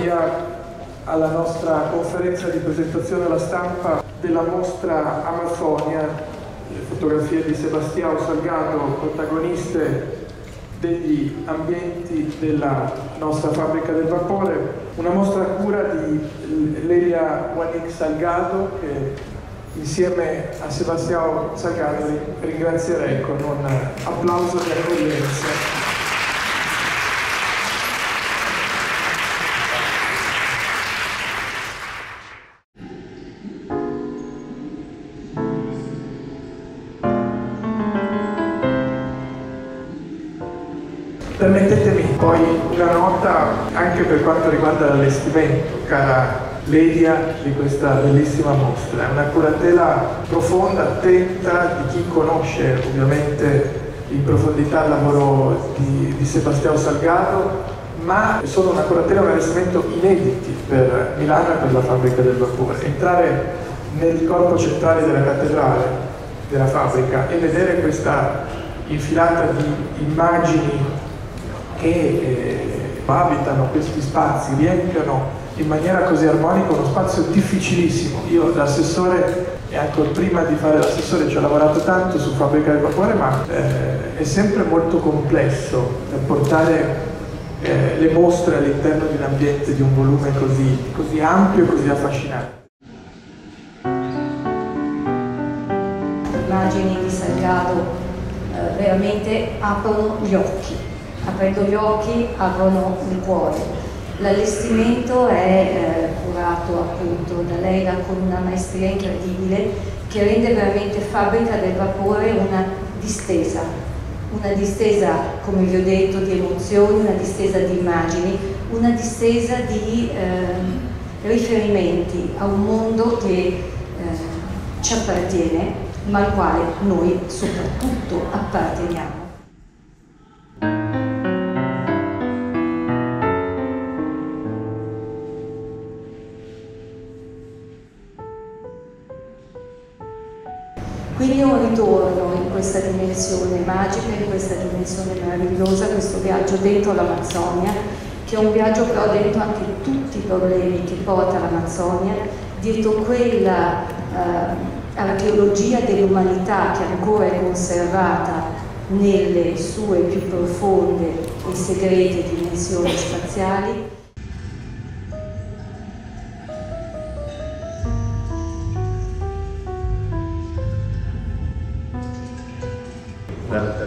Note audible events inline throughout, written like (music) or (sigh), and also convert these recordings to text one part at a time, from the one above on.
via alla nostra conferenza di presentazione alla stampa della mostra Amazonia, le fotografie di Sebastião Salgado, protagoniste degli ambienti della nostra fabbrica del vapore, una mostra a cura di Lelia Wanik Salgado che insieme a Sebastião Salgado ringrazierei con un applauso di accoglienza. Anche per quanto riguarda l'allestimento, cara Ledia, di questa bellissima mostra. È una curatela profonda, attenta di chi conosce ovviamente in profondità il lavoro di, di Sebastiano Salgado, ma sono una curatela e un allestimento inediti per Milano e per la fabbrica del vapore. Entrare nel corpo centrale della cattedrale, della fabbrica, e vedere questa infilata di immagini che eh, abitano questi spazi, riempiono in maniera così armonica uno spazio difficilissimo. Io da assessore e ancora prima di fare l'assessore ci ho lavorato tanto su fabbrica del vapore, ma eh, è sempre molto complesso portare eh, le mostre all'interno di un ambiente di un volume così, così ampio e così affascinante. Immagini di Salgado eh, veramente aprono gli occhi aprendo gli occhi aprono il cuore. L'allestimento è eh, curato appunto da lei con una maestria incredibile che rende veramente Fabbrica del Vapore una distesa, una distesa, come vi ho detto, di emozioni, una distesa di immagini, una distesa di eh, riferimenti a un mondo che eh, ci appartiene, ma al quale noi soprattutto apparteniamo. Dimensione magica, in questa dimensione meravigliosa, questo viaggio dentro l'Amazzonia, che è un viaggio però dentro anche tutti i problemi che porta l'Amazzonia, dietro quella eh, archeologia dell'umanità che ancora è conservata nelle sue più profonde e segrete dimensioni spaziali.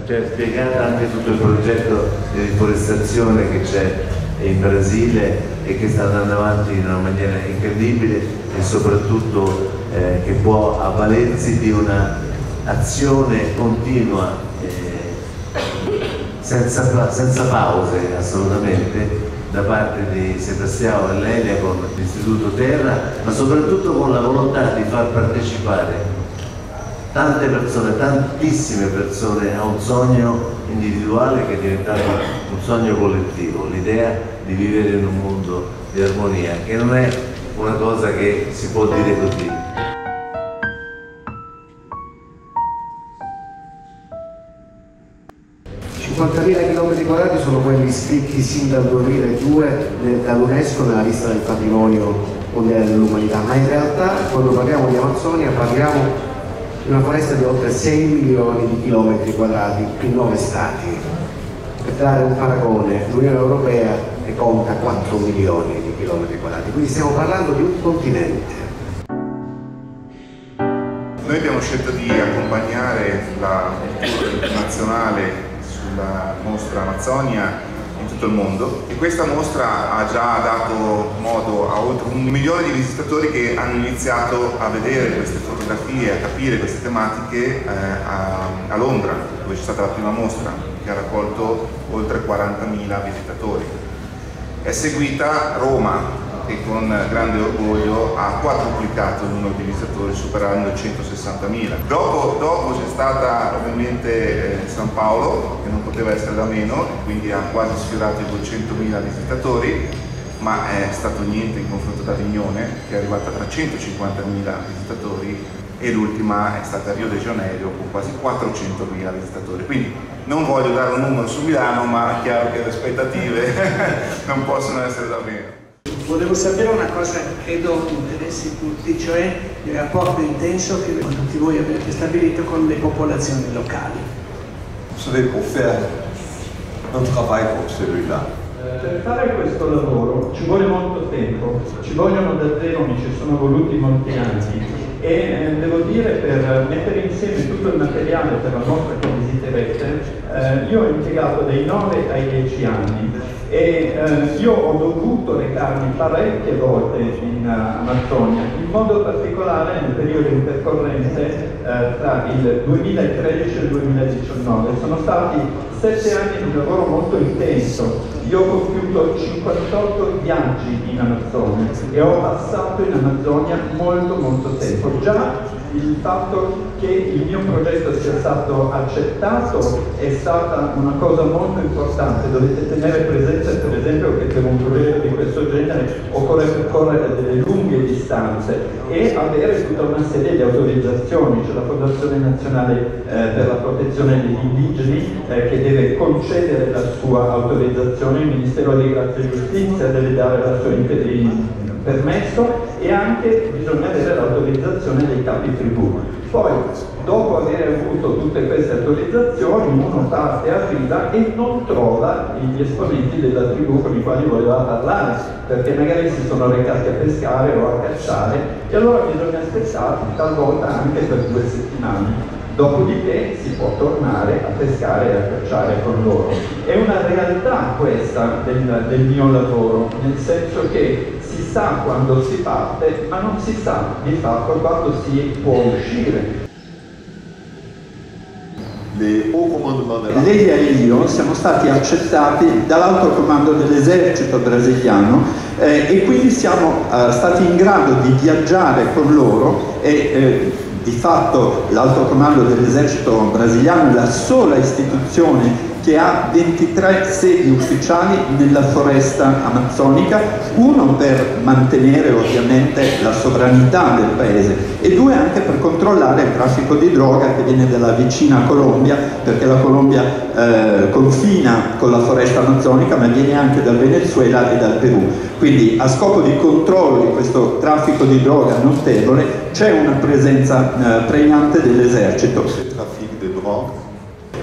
Cioè, spiegata anche tutto il progetto di riforestazione che c'è in Brasile e che sta andando avanti in una maniera incredibile e soprattutto eh, che può avvalersi di un'azione continua eh, senza, senza pause assolutamente da parte di Sebastiano e Lelia con l'Istituto Terra ma soprattutto con la volontà di far partecipare tante persone, tantissime persone a un sogno individuale che è diventato un sogno collettivo, l'idea di vivere in un mondo di armonia, che non è una cosa che si può dire così. km quadrati sono quelli iscritti sin dal 2002 dall'UNESCO nella lista del patrimonio mondiale dell'umanità, ma in realtà quando parliamo di Amazzonia parliamo una foresta di oltre 6 milioni di chilometri quadrati in 9 stati. Per dare un paragone, l'Unione Europea ne conta 4 milioni di chilometri quadrati, quindi stiamo parlando di un continente. Noi abbiamo scelto di accompagnare la cultura internazionale sulla mostra Amazzonia in tutto il mondo e questa mostra ha già dato modo a oltre un milione di visitatori che hanno iniziato a vedere queste fotografie, a capire queste tematiche eh, a, a Londra dove c'è stata la prima mostra che ha raccolto oltre 40.000 visitatori. È seguita Roma che con grande orgoglio ha quadruplicato il numero di visitatori superando i 160.000. Dopo, dopo c'è stata ovviamente eh, San Paolo che non poteva essere da meno, quindi ha quasi sfiorato i 200.000 visitatori, ma è stato niente in confronto ad Avignone che è arrivata a 350.000 visitatori e l'ultima è stata a Rio de Janeiro con quasi 400.000 visitatori. Quindi non voglio dare un numero su Milano, ma è chiaro che le aspettative (laughs) non possono essere da meno. Volevo sapere una cosa che credo interessi tutti, cioè il rapporto intenso che tutti voi avete stabilito con le popolazioni locali. Vous savez, pour faire un travail comme celui-là, per fare questo lavoro ci vuole molto tempo, ci vogliono davvero, mi ci sono voluti molti anni e eh, devo dire per mettere insieme tutto il materiale per la mostra che visiterete, eh, io ho impiegato dai 9 ai 10 anni e eh, io ho dovuto recarmi parecchie volte in uh, Amazzonia, in modo particolare nel periodo intercorrente eh, tra il 2013 e il 2019. Sono stati sette anni di lavoro molto intenso. Io ho compiuto 58 viaggi in Amazzonia e ho passato in Amazzonia molto molto tempo. Già il fatto che il mio progetto sia stato accettato è stata una cosa molto importante. Dovete tenere presente per esempio che per un progetto di questo genere occorre percorrere delle lunghe distanze e avere tutta una serie di autorizzazioni. C'è la Fondazione Nazionale eh, per la Protezione degli Indigeni eh, che deve concedere la sua autorizzazione, il Ministero di Grazia e Giustizia deve dare la sua permesso e anche bisogna avere l'autorizzazione dei capi tribù. Poi, dopo aver avuto tutte queste autorizzazioni, uno parte a fila e non trova gli esponenti della tribù con i quali voleva parlare, perché magari si sono recati a pescare o a cacciare e allora bisogna aspettare talvolta anche per due settimane. Dopodiché si può tornare a pescare e a cacciare con loro. È una realtà questa del, del mio lavoro, nel senso che sa quando si parte, ma non si sa di fatto quando si può uscire. Lei e io siamo stati accettati dall'alto comando dell'esercito brasiliano eh, e quindi siamo eh, stati in grado di viaggiare con loro e eh, di fatto l'alto comando dell'esercito brasiliano è la sola istituzione che ha 23 sedi ufficiali nella foresta amazzonica, uno per mantenere ovviamente la sovranità del paese e due anche per controllare il traffico di droga che viene dalla vicina Colombia, perché la Colombia eh, confina con la foresta amazzonica ma viene anche dal Venezuela e dal Perù. Quindi a scopo di controllo di questo traffico di droga notevole c'è una presenza eh, pregnante dell'esercito.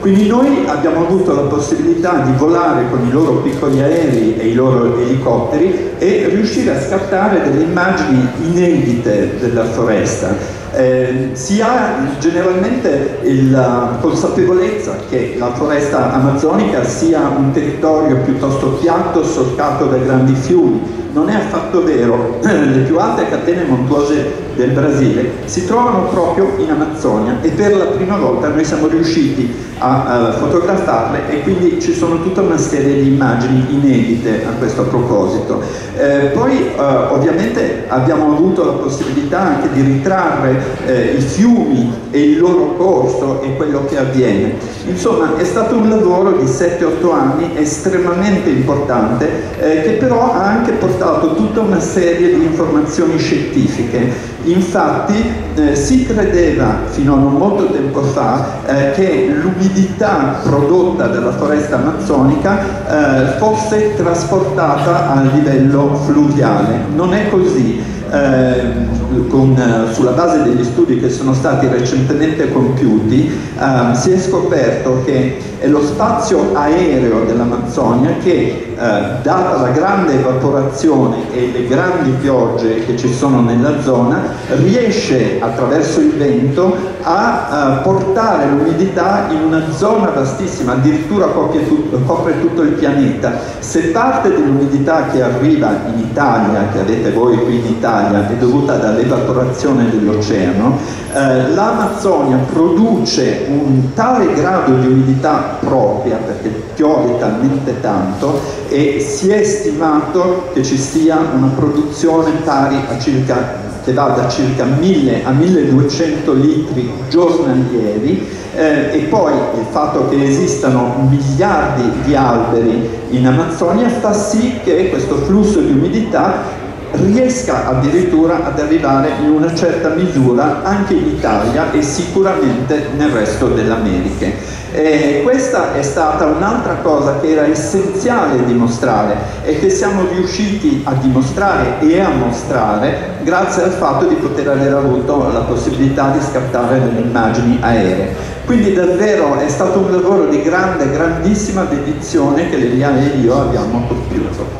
Quindi noi abbiamo avuto la possibilità di volare con i loro piccoli aerei e i loro elicotteri e riuscire a scattare delle immagini inedite della foresta. Eh, si ha generalmente la consapevolezza che la foresta amazzonica sia un territorio piuttosto piatto, solcato da grandi fiumi, non è affatto vero, (clears throat) le più alte catene montuose del Brasile si trovano proprio in Amazzonia e per la prima volta noi siamo riusciti a, a fotografarle e quindi ci sono tutta una serie di immagini inedite a questo proposito. Eh, poi eh, ovviamente abbiamo avuto la possibilità anche di ritrarre eh, i fiumi e il loro corso e quello che avviene. Insomma è stato un lavoro di 7-8 anni estremamente importante eh, che però ha anche portato tutta una serie di informazioni scientifiche Infatti eh, si credeva fino a non molto tempo fa eh, che l'umidità prodotta dalla foresta amazzonica eh, fosse trasportata a livello fluviale. Non è così. Eh, con, eh, sulla base degli studi che sono stati recentemente compiuti eh, si è scoperto che è lo spazio aereo dell'Amazzonia che, data la grande evaporazione e le grandi piogge che ci sono nella zona, riesce attraverso il vento a portare l'umidità in una zona vastissima, addirittura copre tutto, copre tutto il pianeta. Se parte dell'umidità che arriva in Italia, che avete voi qui in Italia, è dovuta dall'evaporazione dell'oceano, eh, l'Amazzonia produce un tale grado di umidità propria, perché piove talmente tanto, e si è stimato che ci sia una produzione pari a circa che va da circa 1000 a 1200 litri giornalieri eh, e poi il fatto che esistano miliardi di alberi in Amazzonia fa sì che questo flusso di umidità riesca addirittura ad arrivare in una certa misura anche in Italia e sicuramente nel resto delle Americhe. E questa è stata un'altra cosa che era essenziale dimostrare e che siamo riusciti a dimostrare e a mostrare grazie al fatto di poter aver avuto la possibilità di scattare delle immagini aeree. Quindi davvero è stato un lavoro di grande, grandissima dedizione che Liliana e io abbiamo compiuto.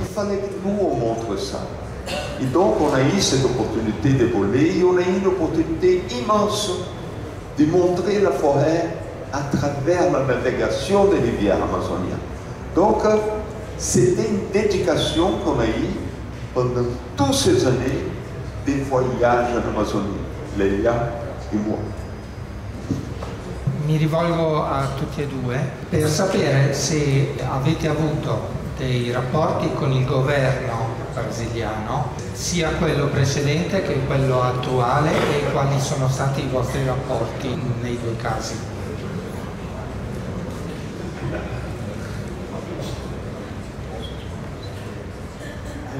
Il que nous on montre ça. Et donc on a eu cette opportunité de voler et on a eu une opportunité immense de montrer la forêt à travers la navigation de rivière amazonienne. Donc c'était une dédication qu'on a eue pendant toutes ces années des voyages en Amazonie, Lelia et moi. Mi rivolgo a tutti e due per sapere se avete avuto dei rapporti con il governo brasiliano, sia quello precedente che quello attuale e quali sono stati i vostri rapporti nei due casi.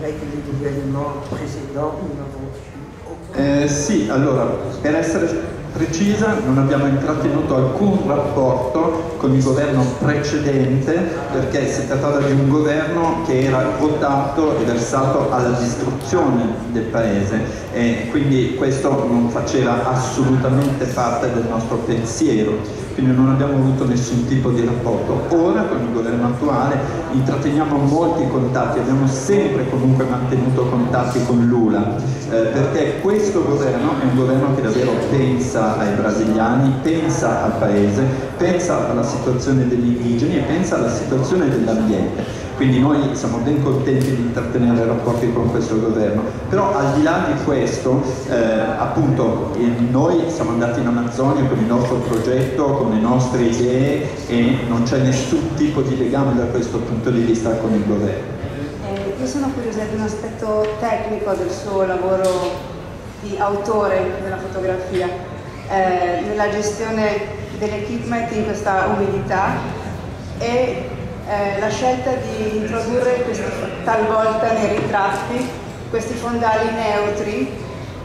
Avec les gouvernements précédents, nous n'avons eu. Eh, sì, allora, per essere precisa, non abbiamo intrattenuto alcun rapporto con il governo precedente perché si trattava di un governo che era votato e versato alla distruzione del paese e quindi questo non faceva assolutamente parte del nostro pensiero quindi non abbiamo avuto nessun tipo di rapporto. Ora con il governo attuale intratteniamo molti contatti, abbiamo sempre comunque mantenuto contatti con Lula, eh, perché questo governo è un governo che davvero pensa ai brasiliani, pensa al paese, pensa alla situazione degli indigeni e pensa alla situazione dell'ambiente. Quindi noi siamo ben contenti di intrattenere rapporti con questo governo, però al di là di questo, eh, appunto, eh, noi siamo andati in Amazzonia con il nostro progetto, con le nostre idee e non c'è nessun tipo di legame da questo punto di vista con il governo. Eh, io sono curiosa di un aspetto tecnico del suo lavoro di autore della fotografia, eh, nella gestione dell'equipment in questa umidità e eh, la scelta di introdurre questi, talvolta nei ritratti questi fondali neutri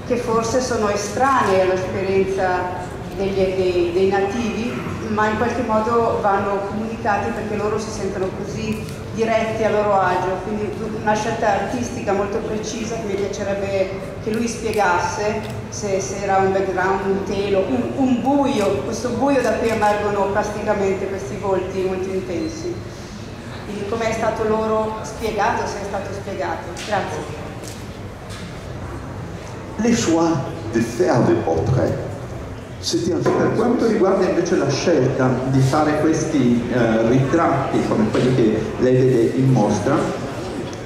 che forse sono estranei all'esperienza degli, dei, dei nativi, ma in qualche modo vanno comunicati perché loro si sentono così diretti a loro agio, quindi una scelta artistica molto precisa che mi piacerebbe che lui spiegasse se, se era un background, un telo, un, un buio, questo buio da cui emergono plasticamente questi volti molto intensi. Come è stato loro spiegato, se è stato spiegato. Grazie. Les choix de faire des portraits, Per quanto riguarda invece la scelta di fare questi eh, ritratti come quelli che lei vede in mostra,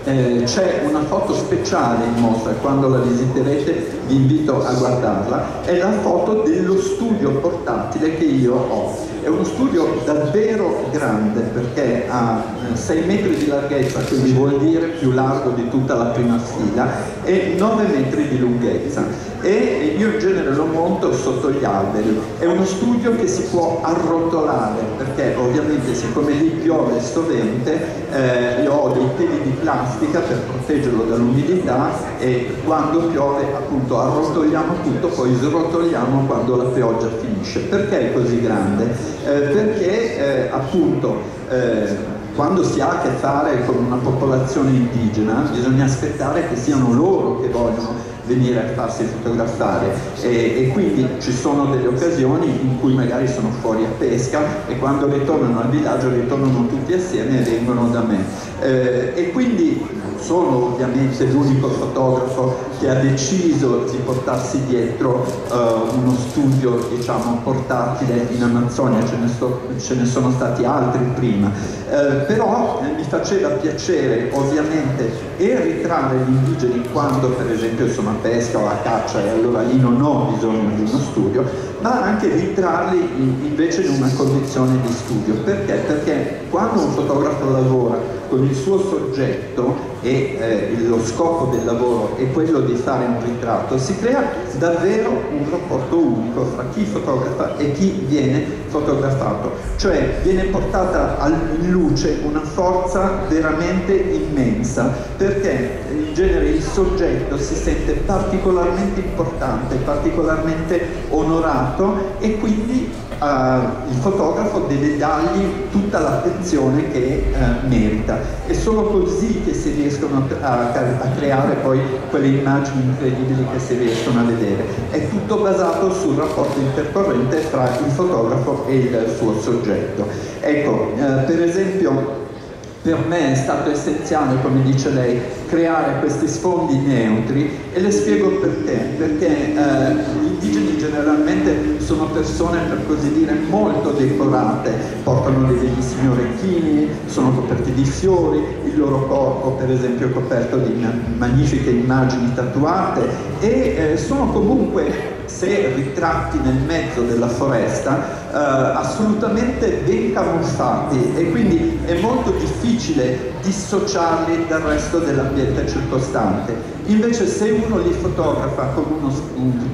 eh, c'è una foto speciale in mostra, quando la visiterete vi invito a guardarla, è la foto dello studio portatile che io ho. È uno studio davvero grande perché ha 6 metri di larghezza, quindi vuol dire più largo di tutta la prima fila, e 9 metri di lunghezza. E io in genere lo monto sotto gli alberi. È uno studio che si può arrotolare perché ovviamente siccome lì piove stovente, eh, io ho dei peli di plastica per proteggerlo dall'umidità e quando piove appunto arrotoliamo tutto, poi srotoliamo quando la pioggia finisce. Perché è così grande? Eh, perché eh, appunto eh, quando si ha a che fare con una popolazione indigena bisogna aspettare che siano loro che vogliono venire a farsi fotografare. E, e, quindi ci sono delle occasioni in cui magari sono fuori a pesca e quando ritornano al villaggio ritornano tutti assieme e vengono da me. Eh, e quindi sono ovviamente l'unico fotografo che ha deciso di portarsi dietro uh, uno studio diciamo portatile in Amazzonia, ce ne, sto, ce ne sono stati altri prima, però eh, mi faceva piacere ovviamente e ritrarre gli indigeni quando per esempio sono a pesca o a caccia e allora lì non ho bisogno di uno studio, ma anche ritrarli in, invece in una condizione di studio. Perché? Perché quando un fotografo lavora con il suo soggetto e eh, lo scopo del lavoro è quello di fare un ritratto, si crea davvero un rapporto unico fra chi fotografa e chi viene fotografato, cioè viene portata in luce una forza veramente immensa perché in genere il soggetto si sente particolarmente importante, particolarmente onorato e quindi uh, il fotografo deve dargli tutta l'attenzione che uh, merita. È solo così che si riescono a, a, creare poi quelle immagini incredibili che si riescono a vedere. È tutto basato sul rapporto intercorrente tra il fotografo e il suo soggetto. Ecco, uh, per esempio per me è stato essenziale, come dice lei, creare questi sfondi neutri e le spiego perché. Perché eh, gli indigeni generalmente sono persone, per così dire, molto decorate, portano dei bellissimi orecchini, sono coperti di fiori, il loro corpo per esempio è coperto di magnifiche immagini tatuate e eh, sono comunque se ritratti nel mezzo della foresta eh, assolutamente ben camuffati e quindi è molto difficile dissociarli dal resto dell'ambiente circostante. Invece se uno li fotografa con uno,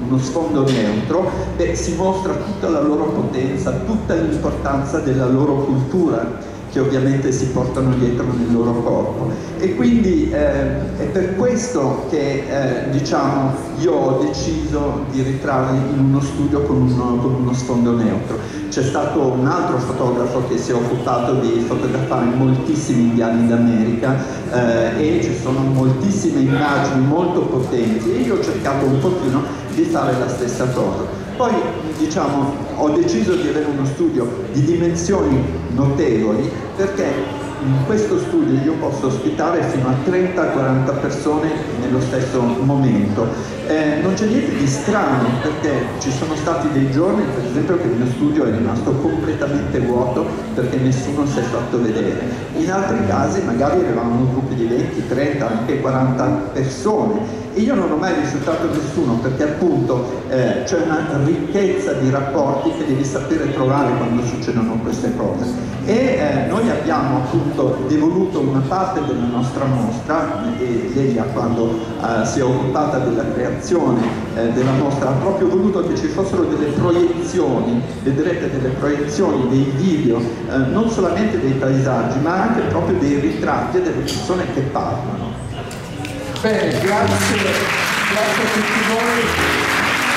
uno sfondo neutro, beh, si mostra tutta la loro potenza, tutta l'importanza della loro cultura che ovviamente si portano dietro nel loro corpo e quindi eh, è per questo che eh, diciamo, io ho deciso di ritrarli in uno studio con uno, con uno sfondo neutro. C'è stato un altro fotografo che si è occupato di fotografare moltissimi indiani d'America eh, e ci sono moltissime immagini molto potenti e io ho cercato un pochino di fare la stessa cosa. Poi diciamo, ho deciso di avere uno studio di dimensioni notevoli perché in questo studio io posso ospitare fino a 30-40 persone nello stesso momento. Eh, non c'è niente di strano perché ci sono stati dei giorni, per esempio, che il mio studio è rimasto completamente vuoto perché nessuno si è fatto vedere. In altri casi magari eravamo gruppi di 20, 30, anche 40 persone e io non ho mai rifiutato nessuno perché appunto eh, c'è una ricchezza di rapporti che devi sapere trovare quando succedono queste cose e eh, noi abbiamo appunto devoluto una parte della nostra mostra e Lelia quando eh, si è occupata della creazione eh, della mostra ha proprio voluto che ci fossero delle proiezioni, vedrete delle proiezioni, dei video, eh, non solamente dei paesaggi ma anche proprio dei ritratti delle persone che parlano. Bene, grazie, grazie a tutti voi.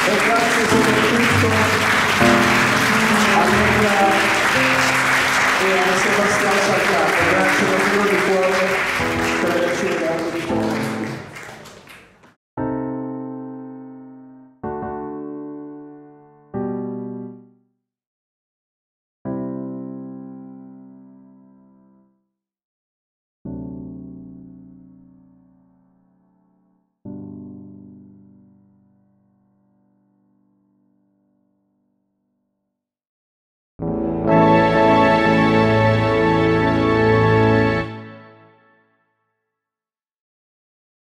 E grazie soprattutto a Nicola e a Sebastiano Salcato.